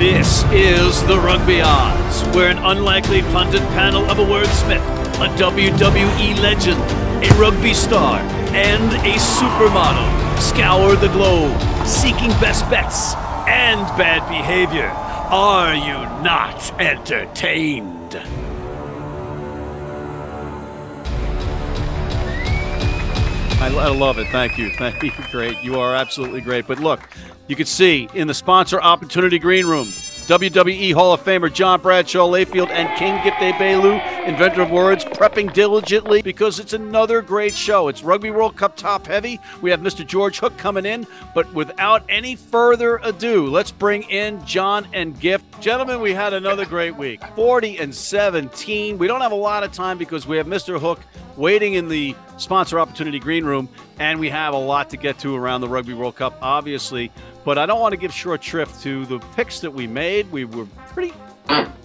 This is the Rugby Odds, where an unlikely pundit panel of a wordsmith, a WWE legend, a rugby star, and a supermodel scour the globe, seeking best bets and bad behavior. Are you not entertained? I, I love it. Thank you. Thank you. Great. You are absolutely great. But look, you can see in the sponsor opportunity green room, WWE Hall of Famer John Bradshaw Layfield and King Gift Egbelu, inventor of words, prepping diligently because it's another great show. It's Rugby World Cup top heavy. We have Mr. George Hook coming in, but without any further ado, let's bring in John and Gift. Gentlemen, we had another great week 40 and 17. We don't have a lot of time because we have Mr. Hook waiting in the sponsor opportunity green room, and we have a lot to get to around the Rugby World Cup, obviously. But I don't want to give short shrift to the picks that we made. We were pretty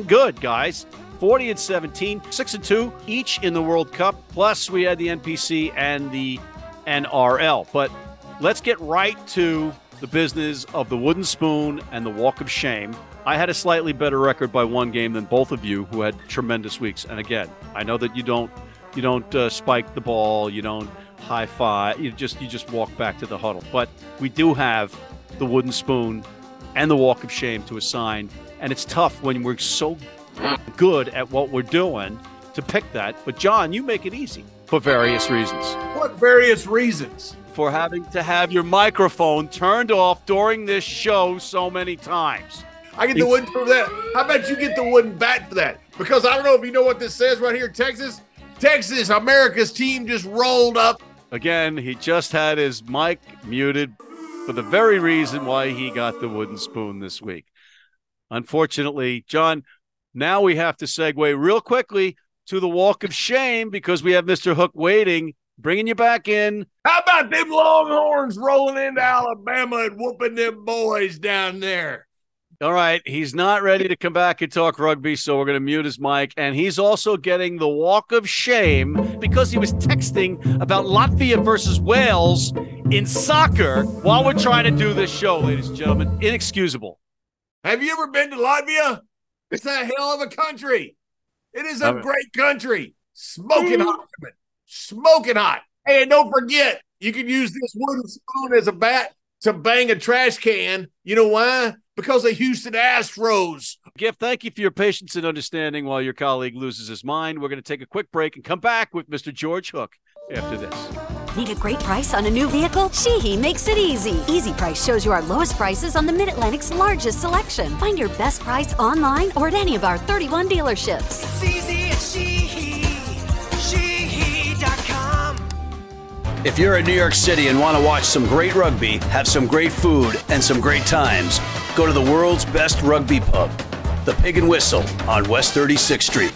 good, guys. 40 and 17, 6 and 2 each in the World Cup. Plus, we had the NPC and the NRL. But let's get right to the business of the wooden spoon and the walk of shame. I had a slightly better record by one game than both of you, who had tremendous weeks. And again, I know that you don't you don't uh, spike the ball, you don't high five, you just you just walk back to the huddle. But we do have the wooden spoon and the walk of shame to assign, and it's tough when we're so good at what we're doing to pick that. But John, you make it easy for various reasons. What various reasons? For having to have your microphone turned off during this show so many times. I get the wooden for that. How about you get the wooden bat for that? Because I don't know if you know what this says right here, Texas. Texas, America's team just rolled up. Again, he just had his mic muted for the very reason why he got the wooden spoon this week. Unfortunately, John, now we have to segue real quickly to the walk of shame because we have Mr. Hook waiting, bringing you back in. How about them Longhorns rolling into Alabama and whooping them boys down there? All right, he's not ready to come back and talk rugby, so we're going to mute his mic. And he's also getting the walk of shame because he was texting about Latvia versus Wales in soccer while we're trying to do this show, ladies and gentlemen. Inexcusable. Have you ever been to Latvia? It's a hell of a country. It is a great country. Smoking hot, smoking hot. Hey, and don't forget, you can use this wooden spoon as a bat to bang a trash can. You know why? Because the Houston Astros. Gift, thank you for your patience and understanding while your colleague loses his mind. We're going to take a quick break and come back with Mr. George Hook after this. Need a great price on a new vehicle? Sheehy makes it easy. Easy Price shows you our lowest prices on the Mid Atlantic's largest selection. Find your best price online or at any of our 31 dealerships. It's easy If you're in New York City and want to watch some great rugby, have some great food, and some great times, go to the world's best rugby pub, the Pig and Whistle on West 36th Street.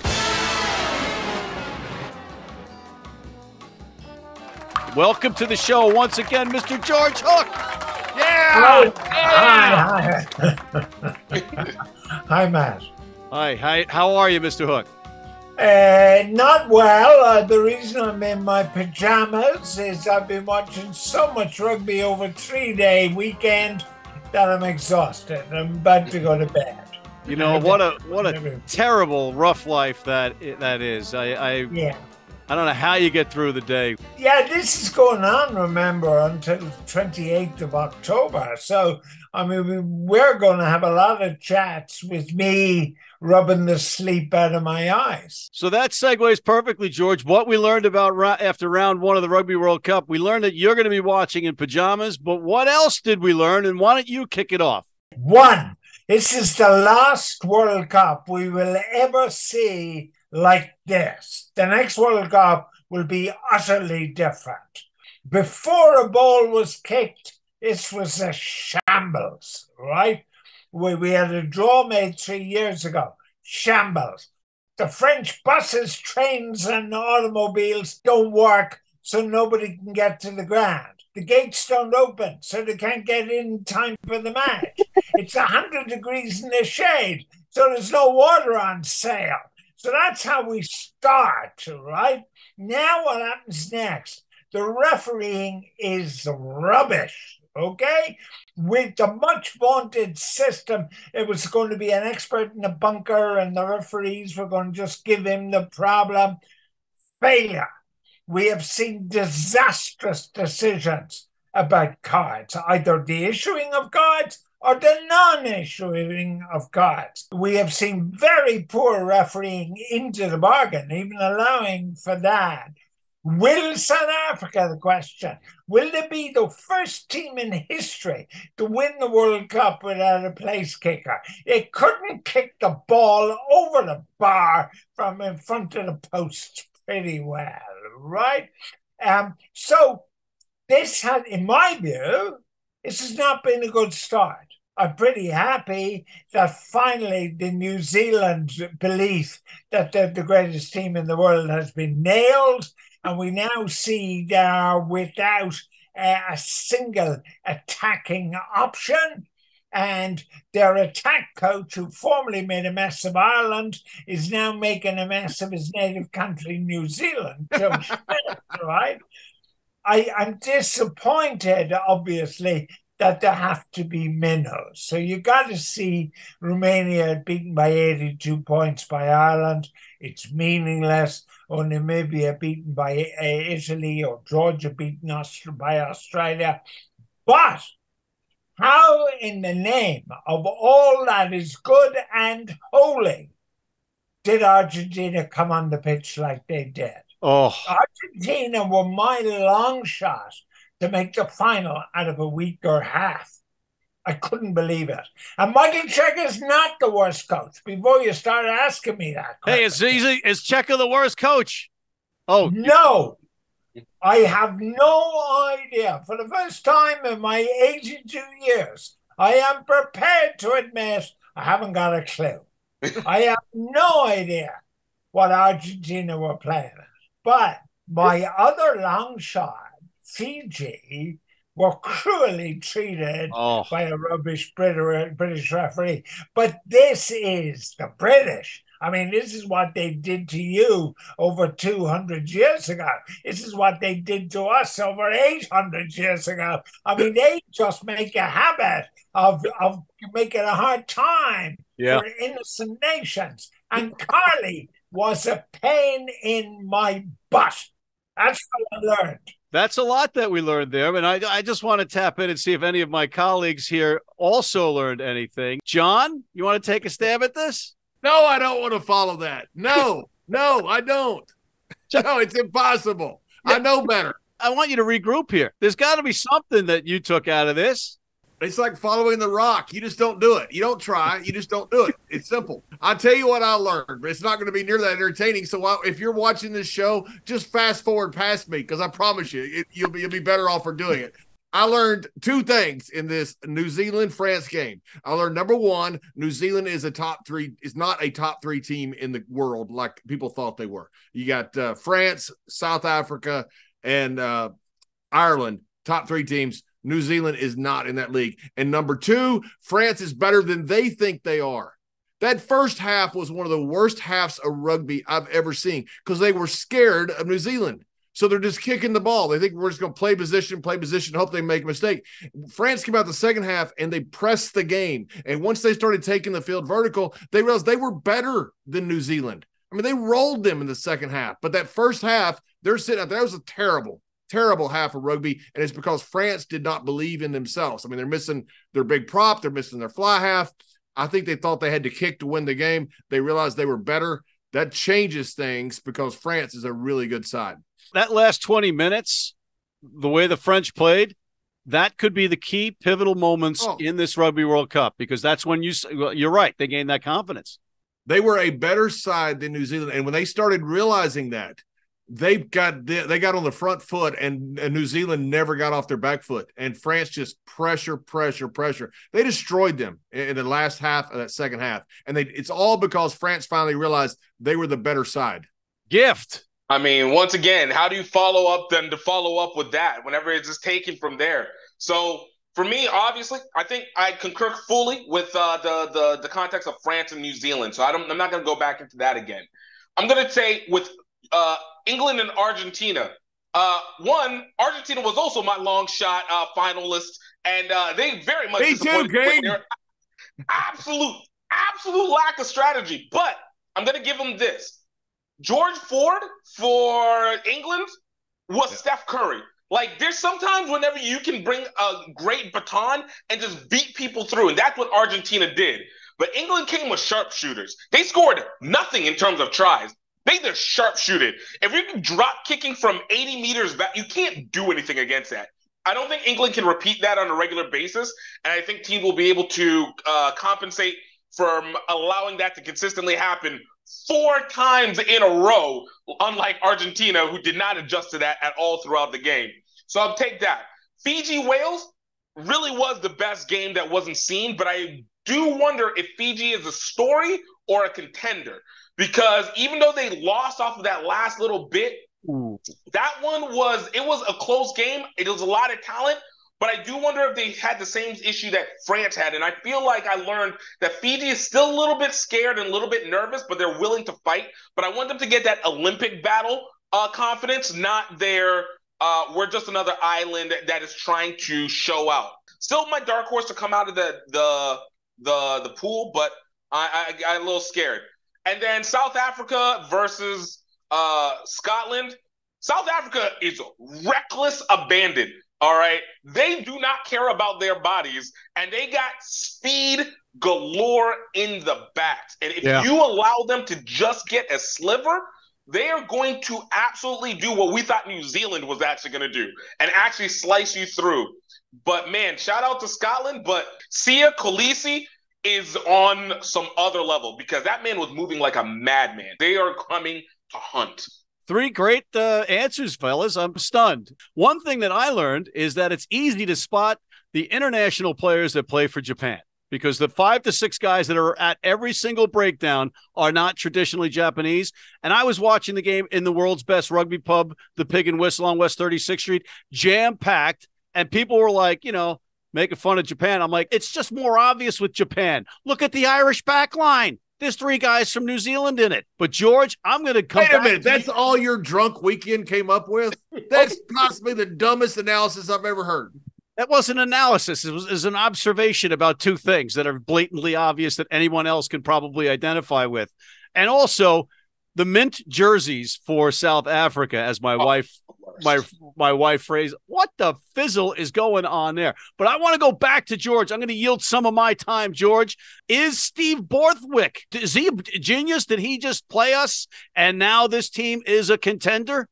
Welcome to the show once again, Mr. George Hook. Yeah. Hi, hi. hi, Matt. Hi, hi, how are you, Mr. Hook? Uh, not well. Uh, the reason I'm in my pajamas is I've been watching so much rugby over three day weekend that I'm exhausted. I'm about to go to bed. You know what a what a terrible rough life that that is. I I, Yeah. I don't know how you get through the day. Yeah, this is going on, remember, until 28th of October. So, I mean, we- we're going to have a lot of chats with me rubbing the sleep out of my eyes. So that segues perfectly, George. What we learned about ra- after round one of the Rugby World Cup, we learned that you're going to be watching in pajamas. But what else did we learn? And why don't you kick it off? One, this is the last World Cup we will ever see like this. The next World Cup will be utterly different. Before a ball was kicked, this was a shambles, right? We, we had a draw made three years ago. Shambles. The French buses, trains, and automobiles don't work, so nobody can get to the ground. The gates don't open, so they can't get in time for the match. it's 100 degrees in the shade, so there's no water on sale. So that's how we start, right? Now, what happens next? The refereeing is rubbish, okay? With the much vaunted system, it was going to be an expert in the bunker, and the referees were going to just give him the problem. Failure. We have seen disastrous decisions about cards, either the issuing of cards or the non issuing of cards. We have seen very poor refereeing into the bargain, even allowing for that. Will South Africa, the question, will they be the first team in history to win the World Cup without a place kicker? They couldn't kick the ball over the bar from in front of the post pretty well, right? Um, so this had, in my view, this has not been a good start. I'm pretty happy that finally the New Zealand belief that they're the greatest team in the world has been nailed, and we now see they are without uh, a single attacking option. And their attack coach, who formerly made a mess of Ireland, is now making a mess of his native country, New Zealand. right? I, I'm disappointed, obviously, that there have to be minnows. So you got to see Romania beaten by 82 points by Ireland. It's meaningless. Or Namibia beaten by uh, Italy or Georgia beaten by Australia. But how, in the name of all that is good and holy, did Argentina come on the pitch like they did? Oh, Argentina were my long shot to make the final out of a week or half. I couldn't believe it. And Michael Cheika is not the worst coach. Before you start asking me that, hey, is easy? Is Cheika the worst coach? Oh no, I have no idea. For the first time in my 82 years, I am prepared to admit I haven't got a clue. I have no idea what Argentina were playing. But my other long shot Fiji were cruelly treated Oh. by a rubbish Brit- British referee. But this is the British. I mean, this is what they did to you over 200 years ago. This is what they did to us over 800 years ago. I mean, they just make a habit of, of making a hard time Yeah. for innocent nations. And Carley was a pain in my butt. That's what I learned. That's a lot that we learned there. And I, I just want to tap in and see if any of my colleagues here also learned anything. John, you want to take a stab at this? No, I don't want to follow that. No, no, I don't. No, it's impossible. I know better. I want you to regroup here. There's got to be something that you took out of this. It's like following the rock. You just don't do it. You don't try. You just don't do it. It's simple. I'll tell you what I learned, but it's not going to be near that entertaining. So I- if you're watching this show, just fast forward past me because I promise you, it, you'll be you'll be better off for doing it. I learned two things in this New Zealand France game. I learned number one, New Zealand is a top three, is not a top three team in the world like people thought they were. You got uh, France, South Africa, and uh, Ireland, top three teams. New Zealand is not in that league. And number two, France is better than they think they are. That first half was one of the worst halves of rugby I've ever seen because they were scared of New Zealand. So they're just kicking the ball. They think we're just going to play position, play position, hope they make a mistake. France came out the second half and they pressed the game. And once they started taking the field vertical, they realized they were better than New Zealand. I mean, they rolled them in the second half. But that first half, they're sitting out there. That was a terrible, terrible half of rugby. And it's because France did not believe in themselves. I mean, they're missing their big prop, they're missing their fly half. I think they thought they had to kick to win the game. They realized they were better. That changes things because France is a really good side. That last 20 minutes, the way the French played, that could be the key pivotal moments Oh. in this Rugby World Cup because that's when you, you're right, they gained that confidence. They were a better side than New Zealand, and when they started realizing that, they got they got on the front foot, and, and New Zealand never got off their back foot, and France just pressure, pressure, pressure. They destroyed them in, in the last half of that second half, and they it's all because France finally realized they were the better side. Gift. I mean, once again, how do you follow up then to follow up with that whenever it's just taken from there? So for me, obviously, I think I concur fully with uh, the, the the context of France and New Zealand. So I don't, I'm not going to go back into that again. I'm going to say with uh, England and Argentina. Uh, one, Argentina was also my long shot uh, finalist and uh, they very much Me too, disappointed with King. their absolute, absolute lack of strategy. But I'm going to give them this: George Ford for England was Steph Curry. Like there's sometimes whenever you can bring a great baton and just beat people through, and that's what Argentina did. But England came with sharpshooters. They scored nothing in terms of tries. They just sharpshooted. If you're drop kicking from 80 meters back, you can't do anything against that. I don't think England can repeat that on a regular basis, and I think teams will be able to uh, compensate from allowing that to consistently happen four times in a row, unlike Argentina, who did not adjust to that at all throughout the game. So I'll take that. Fiji Wales really was the best game that wasn't seen, but I do wonder if Fiji is a story or a contender because even though they lost off of that last little bit, that one was it was a close game. It was a lot of talent, but I do wonder if they had the same issue that France had. And I feel like I learned that Fiji is still a little bit scared and a little bit nervous, but they're willing to fight. But I want them to get that Olympic battle uh, confidence, not their uh, we're just another island that is trying to show out. Still, my dark horse to come out of the the the the pool, but I, I got a little scared. And then South Africa versus uh, Scotland. South Africa is reckless abandon. All right. They do not care about their bodies and they got speed galore in the backs. And if Yeah. you allow them to just get a sliver, they are going to absolutely do what we thought New Zealand was actually going to do and actually slice you through. But man, shout out to Scotland. But Siya Kolisi is on some other level because that man was moving like a madman. They are coming to hunt. Three great uh, answers, fellas. I'm stunned. One thing that I learned is that it's easy to spot the international players that play for Japan because the five to six guys that are at every single breakdown are not traditionally Japanese. And I was watching the game in the world's best rugby pub, the Pig and Whistle on West 36th Street, jam packed. And people were like, you know, making fun of Japan. I'm like, it's just more obvious with Japan. Look at the Irish back line. There's three guys from New Zealand in it. But George, I'm going to come Wait a back minute. to you- That's all your drunk weekend came up with? That's possibly the dumbest analysis I've ever heard. That wasn't analysis. It was, it was an observation about two things that are blatantly obvious that anyone else can probably identify with. And also the mint jerseys for South Africa, as my oh. wife my my wife phrase, what the fizzle is going on there? But I want to go back to George. I'm going to yield some of my time, George. Is Steve Borthwick, is he a genius? Did he just play us and now this team is a contender?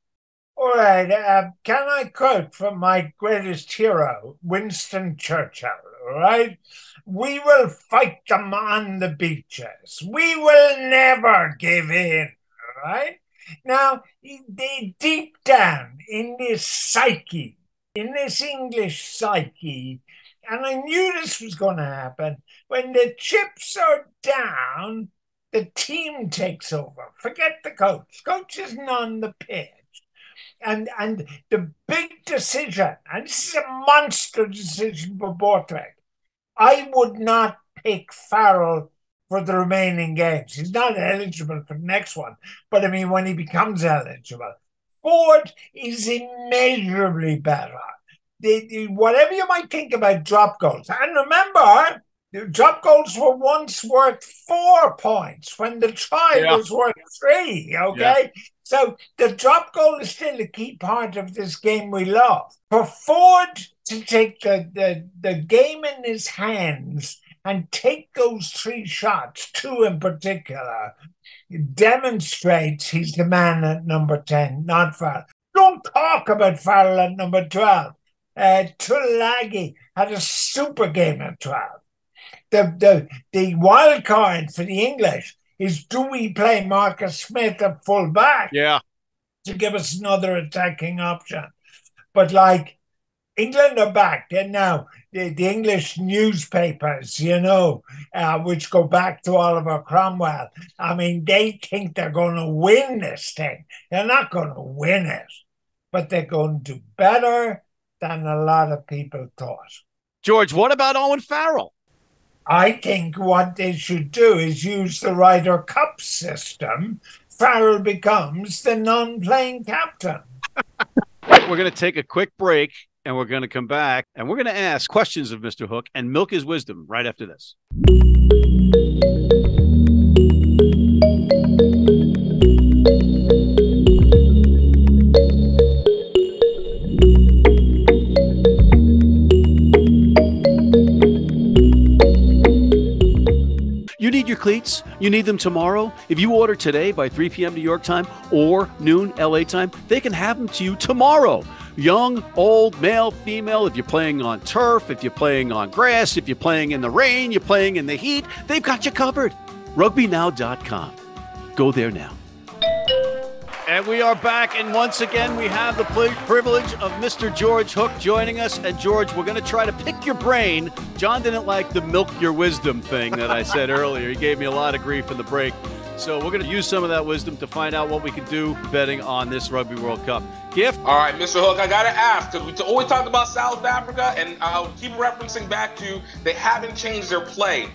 All right. Uh, can I quote from my greatest hero, Winston Churchill? All right. We will fight them on the beaches. We will never give in. All right. Now, they deep down in this psyche, in this English psyche, and I knew this was going to happen, when the chips are down, the team takes over. Forget the coach. Coach isn't on the pitch. And and the big decision, and this is a monster decision for Borthwick. I would not pick Farrell for the remaining games. He's not eligible for the next one. But I mean, when he becomes eligible, Ford is immeasurably better. Whatever you might think about drop goals, and remember, the drop goals were once worth four points when the try Yeah. was worth three. Okay, so the drop goal is still a key part of this game we love. For Ford to take the, the, the game in his hands and take those three shots, two in particular, demonstrates he's the man at number 10, not Farrell. Don't talk about Farrell at number 12. Uh, Tuilagi had a super game at 12. The, the, the wild card for the English is do we play Marcus Smith at full back? Yeah. to give us another attacking option. But like England are back, and now the, the English newspapers, you know, uh, which go back to Oliver Cromwell, I mean, they think they're going to win this thing. They're not going to win it, but they're going to do better than a lot of people thought. George, what about Owen Farrell? I think what they should do is use the Ryder Cup system. Farrell becomes the non playing captain. We're going to take a quick break. And we're going to come back and we're going to ask questions of Mr. Hook and milk his wisdom right after this. Cleats. You need them tomorrow. If you order today by 3 p.m. New York time or noon LA time, they can have them to you tomorrow. Young, old, male, female, if you're playing on turf, if you're playing on grass, if you're playing in the rain, you're playing in the heat, they've got you covered. RugbyNow.com. Go there now. And we are back, and once again, we have the privilege of Mr. George Hook joining us. And George, we're going to try to pick your brain. John didn't like the milk your wisdom thing that I said earlier. He gave me a lot of grief in the break. So we're going to use some of that wisdom to find out what we can do betting on this Rugby World Cup. Gift? All right, Mr. Hook, I gotta ask because we always talked about South Africa, and I'll keep referencing back to they haven't changed their play.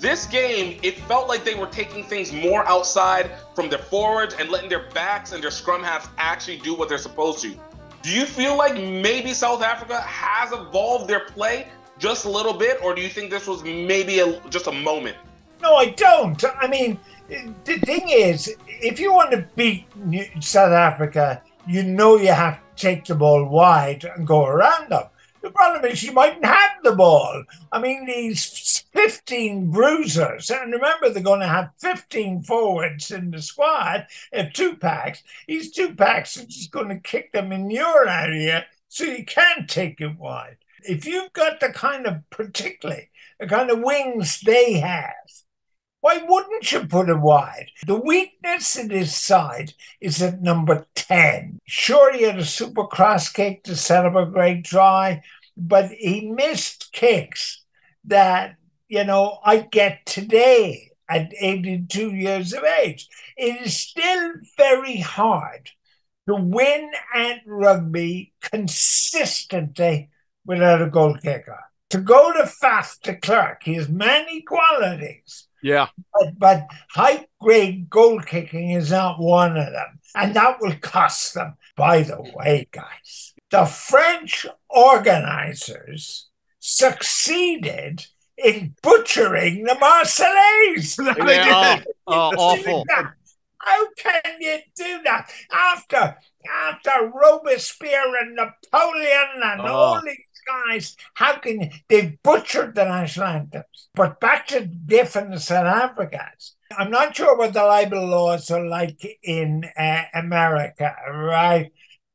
This game, it felt like they were taking things more outside from their forwards and letting their backs and their scrum halves actually do what they're supposed to. Do you feel like maybe South Africa has evolved their play just a little bit, or do you think this was maybe a, just a moment? No, I don't. I mean, the thing is, if you want to beat South Africa, you know you have to take the ball wide and go around them. The problem is you mightn't have the ball. I mean, these 15 bruisers, and remember they're going to have 15 forwards in the squad, if two packs. These two packs are just going to kick them in your area, so you can't take it wide. If you've got the kind of, particularly, the kind of wings they have, why wouldn't you put it wide? The weakness in his side is at number 10. Sure, he had a super cross kick to set up a great try, but he missed kicks that, you know, I get today at 82 years of age. It is still very hard to win at rugby consistently without a goal kicker. To go to Faf de Klerk, he has many qualities Yeah. but, but high grade goal kicking is not one of them. And that will cost them. By the way, guys, the French organizers succeeded in butchering the Marseillaise. Yeah, oh, oh, awful. How can you do that after after Robespierre and Napoleon and Oh. all these guys? How can they butchered the national anthems? But back to different South Africans. I'm not sure what the libel laws are like in uh, America, right?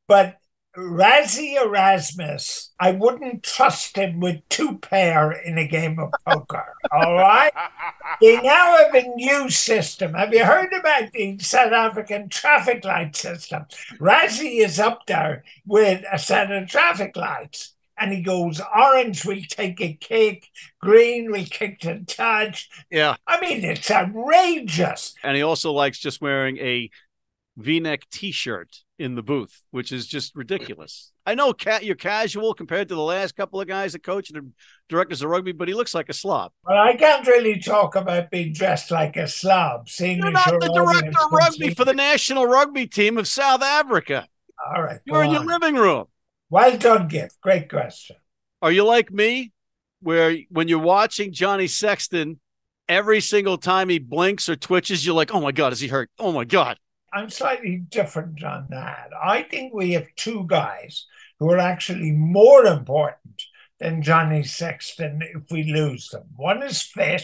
But Rassie Erasmus, I wouldn't trust him with two pair in a game of poker. All right. They now have a new system. Have you heard about the South African traffic light system? Rassie is up there with a set of traffic lights. And he goes, orange we take a kick, green we kick the touch. Yeah. I mean, it's outrageous. And he also likes just wearing a V-neck T-shirt in the booth, which is just ridiculous. I know ca- you're casual compared to the last couple of guys that coach and directors of rugby, but he looks like a slob. Well, I can't really talk about being dressed like a slob. Seeing You're not the director of rugby for the national rugby team of South Africa. All right. You're in go your living room. Well done, Gift. Great question. Are you like me, where when you're watching Johnny Sexton, every single time he blinks or twitches, you're like, "Oh my god, is he hurt? Oh my god." I'm slightly different on that. I think we have two guys who are actually more important than Johnny Sexton if we lose them. One is fit,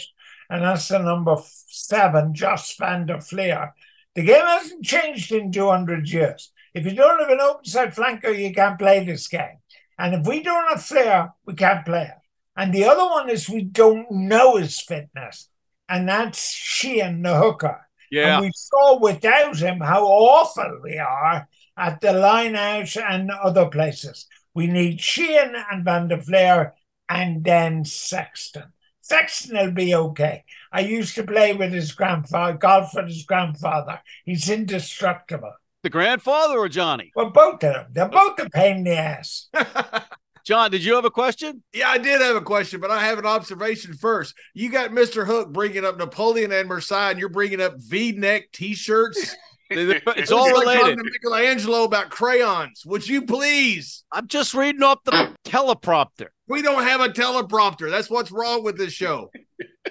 and that's the number seven, Josh van der Flier. The game hasn't changed in 200 years. If you don't have an open side flanker, you can't play this game. And if we don't have Flier, we can't play it. And the other one is we don't know his fitness, and that's Sheehan the hooker. Yeah, And we saw without him how awful we are at the line out and other places. We need Sheehan and Van der Flier and then Sexton. Sexton will be okay. I used to play with his grandfather, golf with his grandfather. He's indestructible. the grandfather or Johnny? Well, both of them. They're both a pain in the ass. John, did you have a question? Yeah, I did have a question, but I have an observation first. You got Mr. Hook bringing up Napoleon and Marseille, and you're bringing up V-neck T-shirts. It's all like talking related. to Michelangelo about crayons. Would you please? I'm just reading off the teleprompter. We don't have a teleprompter. That's what's wrong with this show.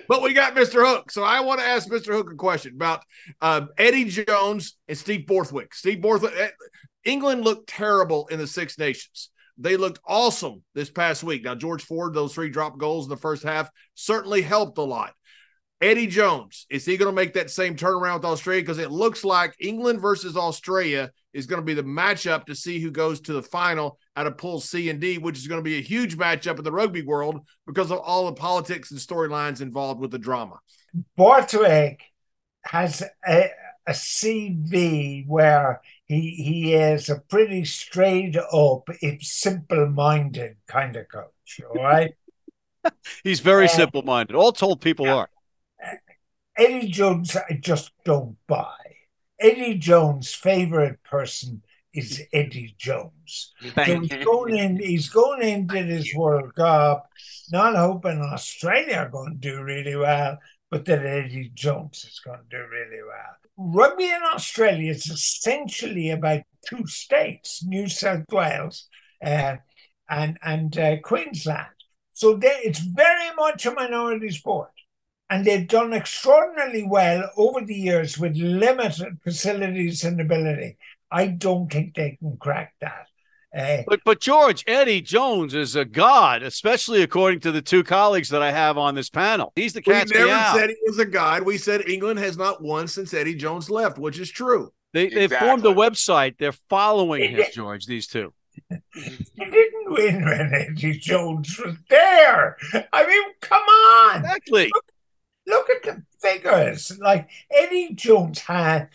but we got Mr. Hook. So I want to ask Mr. Hook a question about uh, Eddie Jones and Steve Borthwick. Steve Borthwick, eh, England looked terrible in the Six Nations. They looked awesome this past week. Now, George Ford, those three drop goals in the first half certainly helped a lot. Eddie Jones, is he going to make that same turnaround with Australia? Because it looks like England versus Australia is going to be the matchup to see who goes to the final out of Pool C and D, which is going to be a huge matchup in the rugby world because of all the politics and storylines involved with the drama. Borthwick has a, a CV where he he is a pretty straight up, if simple minded kind of coach. All right. He's very Uh, simple minded. All told people yeah. are. Eddie Jones, I just don't buy. Eddie Jones' favorite person is Eddie Jones. So he's going in. He's going into this World Cup, not hoping Australia are going to do really well, but that Eddie Jones is going to do really well. Rugby in Australia is essentially about two states: New South Wales uh, and and uh, Queensland. So it's very much a minority sport and they've done extraordinarily well over the years with limited facilities and ability. I don't think they can crack that. Uh, But but George Eddie Jones is a god, especially according to the two colleagues that I have on this panel. He's the We cat's never meow. said he was a god. We said England has not won since Eddie Jones left, which is true. They they formed a website. They're following him, George. These two. they didn't win when Eddie Jones was there. I mean, come on. Exactly. Look at the figures. Like Eddie Jones had,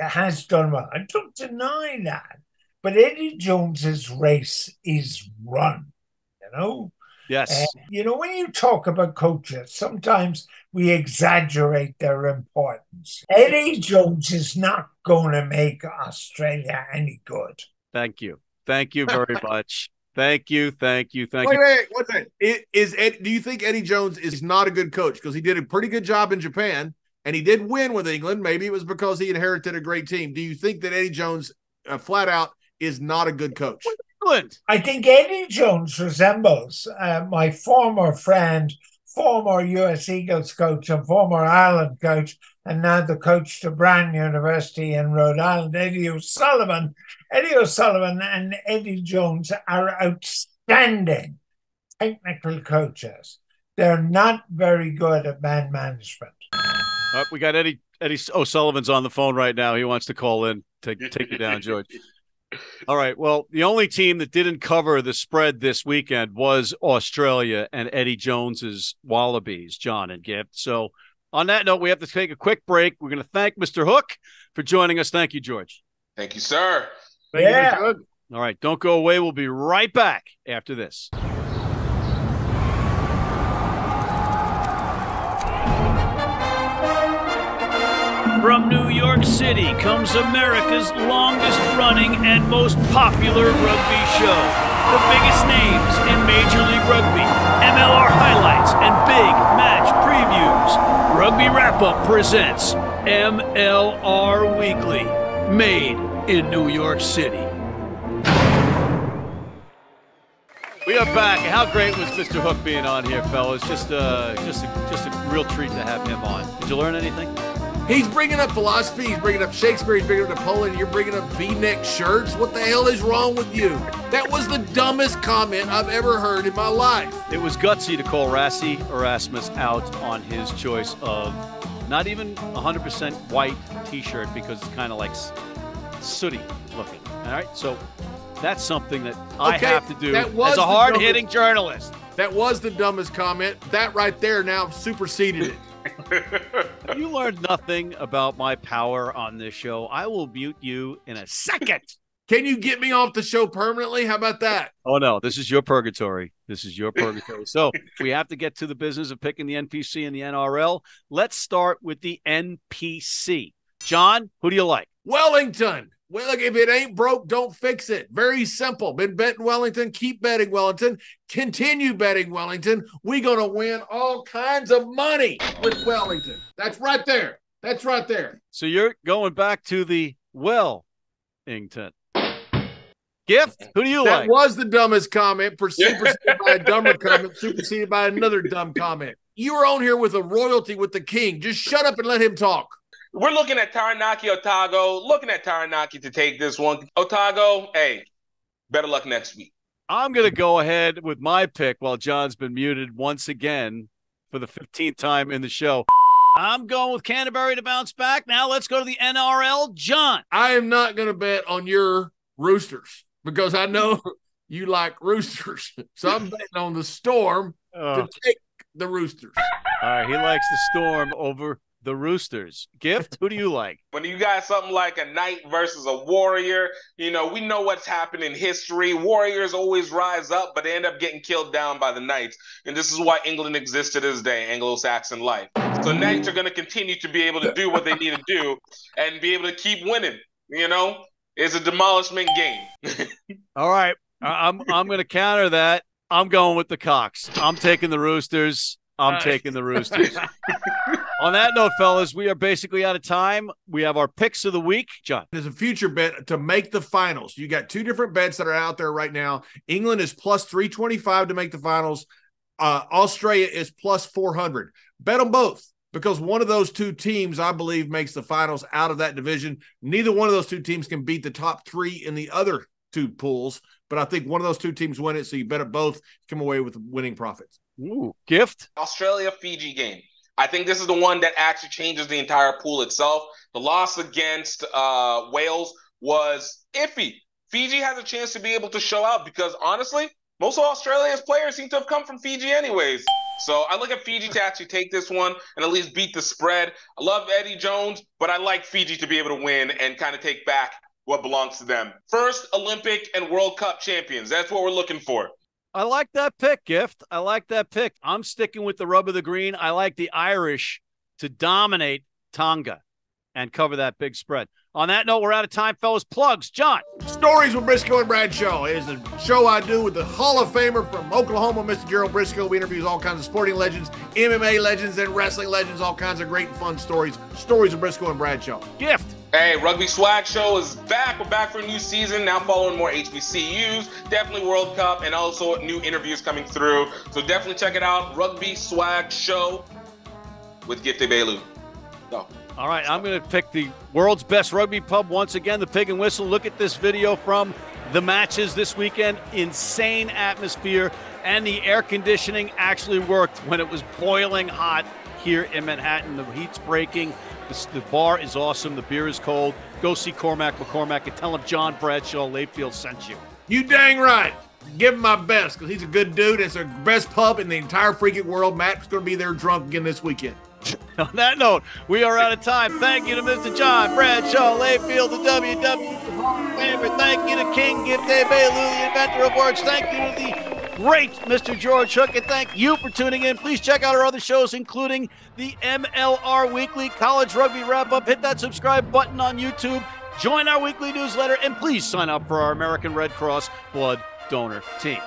has done well. I don't deny that. But Eddie Jones's race is run, you know? Yes. Uh, you know, when you talk about coaches, sometimes we exaggerate their importance. Eddie Jones is not going to make Australia any good. Thank you. Thank you very much. Thank you. Thank you. Thank Wait, you. wait, wait, wait. It- Is Ed, do you think Eddie Jones is not a good coach because he did a pretty good job in Japan and he did win with England? Maybe it was because he inherited a great team. Do you think that Eddie Jones, uh, flat out, is not a good coach? England. I think Eddie Jones resembles uh, my former friend, former US Eagles coach, and former Ireland coach, and now the coach to Brown University in Rhode Island, Eddie O'Sullivan. Eddie O'Sullivan and Eddie Jones are outstanding technical coaches. They're not very good at man management. Uh, we got Eddie Eddie O'Sullivan's on the phone right now. He wants to call in. Take take you down, George. All right. Well, the only team that didn't cover the spread this weekend was Australia and Eddie Jones's Wallabies, John and Gift. So, on that note, we have to take a quick break. We're going to thank Mr. Hook for joining us. Thank you, George. Thank you, sir. Thank you, Yeah. Mr. Hook. All right. Don't go away. We'll be right back after this. From New York City comes America's longest running and most popular rugby show. The biggest names in Major League Rugby, MLR highlights, and big match previews. Rugby Wrap Up presents MLR Weekly, made in New York City. We are back. How great was Mr. Hook being on here, fellas? Just, uh, just, a, just a real treat to have him on. Did you learn anything? He's bringing up philosophy. He's bringing up Shakespeare. He's bringing up Napoleon. You're bringing up V-neck shirts. What the hell is wrong with you? That was the dumbest comment I've ever heard in my life. It was gutsy to call Rassie Erasmus out on his choice of not even 100% white T-shirt because it's kind of like sooty looking. All right, so that's something that I Okay, have to do that was as a hard-hitting journalist. That was the dumbest comment. That right there now superseded it. You learned nothing about my power on this show, I will mute you in a second. Can you get me off the show permanently? How about that? Oh no, this is your purgatory. This is your purgatory. so we have to get to the business of picking the NPC and the NRL. Let's start with the NPC. John, who do you like? Wellington. Well, look, if it ain't broke, don't fix it. Very simple. Been betting Wellington. Keep betting Wellington. Continue betting Wellington. We're going to win all kinds of money with Wellington. That's right there. That's right there. So you're going back to the Wellington. Gift? Who do you That like? was the dumbest comment, per- superseded by a dumber comment, superseded by another dumb comment. You were on here with a royalty with the king. Just shut up and let him talk. We're looking at Taranaki Otago, looking at Taranaki to take this one. Otago, hey, better luck next week. I'm going to go ahead with my pick while John's been muted once again for the 15th time in the show. I'm going with Canterbury to bounce back. Now let's go to the NRL. John. I am not going to bet on your roosters because I know you like roosters. So I'm betting on the storm Oh, to take the roosters. all right. He likes the storm over the Roosters. Gift? Who do you like? When you got something like a knight versus a warrior, you know, we know what's happened in history. Warriors always rise up, but they end up getting killed down by the knights. And this is why England existed as day, Anglo-Saxon life. So knights are going to continue to be able to do what they need to do and be able to keep winning. You know, it's a demolishment game. All right. I- I'm I'm going to counter that. I'm going with the Cox. I'm taking the Roosters. I'm taking the Roosters. On that note, fellas, we are basically out of time. We have our picks of the week. John. There's a future bet to make the finals. You got two different bets that are out there right now. England is plus 325 to make the finals. Uh, Australia is plus 400. Bet on both because one of those two teams, I believe, makes the finals out of that division. Neither one of those two teams can beat the top three in the other two pools, but I think one of those two teams win it. So you bet it both, come away with winning profits. Ooh, gift. Australia Fiji game. I think this is the one that actually changes the entire pool itself. The loss against uh, Wales was iffy. Fiji has a chance to be able to show out because honestly, most of Australia's players seem to have come from Fiji anyways. So I look at Fiji to actually take this one and at least beat the spread. I love Eddie Jones, but I like Fiji to be able to win and kind of take back what belongs to them. First Olympic and World Cup champions. That's what we're looking for. I like that pick, Gift. I like that pick. I'm sticking with the rub of the green. I like the Irish to dominate Tonga and cover that big spread. On that note, we're out of time, fellas. Plugs, John. Stories with Brisco and Bradshaw is a show I do with the Hall of Famer from Oklahoma, Mr. Gerald Brisco. We interview all kinds of sporting legends, MMA legends, and wrestling legends, all kinds of great and fun stories. Stories with Brisco and Bradshaw. Gift. Hey, Rugby Swag Show is back. We're back for a new season. Now following more HBCUs, definitely World Cup, and also new interviews coming through. So definitely check it out. Rugby Swag Show with Gift Egbelu. Go. All right, I'm going to pick the world's best rugby pub once again, the Pig and Whistle. Look at this video from the matches this weekend. Insane atmosphere, and the air conditioning actually worked when it was boiling hot here in Manhattan. The heat's breaking. The, the bar is awesome. The beer is cold. Go see Cormac McCormack and tell him John Bradshaw Layfield sent you. You dang right. Give him my best because he's a good dude. It's the best pub in the entire freaking world. Matt's going to be there drunk again this weekend. On that note, we are out of time. Thank you to Mr. John Bradshaw Layfield, the WWE Hall of Famer. Thank you to King Gift Egbelu, the inventor of words. Thank you to the great Mr. George Hook, and thank you for tuning in. Please check out our other shows, including the MLR Weekly College Rugby Wrap Up. Hit that subscribe button on YouTube. Join our weekly newsletter, and please sign up for our American Red Cross Blood Donor Team.